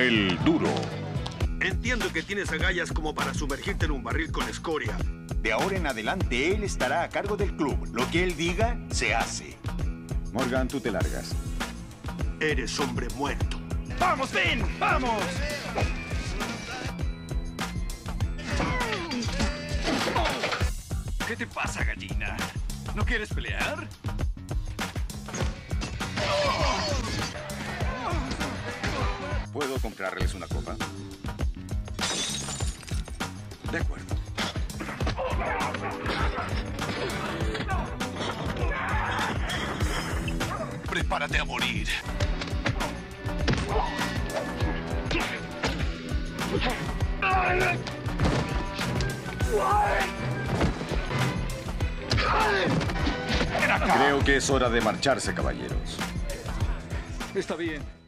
el duro. Entiendo que tienes agallas como para sumergirte en un barril con escoria. De ahora en adelante, él estará a cargo del club. Lo que él diga, se hace. Morgan, tú te largas. Eres hombre muerto. ¡Vamos, Finn! ¡Vamos! ¿Qué te pasa, gallina? ¿No quieres pelear? ¿Puedo comprarles una copa? De acuerdo. Prepárate a morir. Creo que es hora de marcharse, caballeros. Está bien.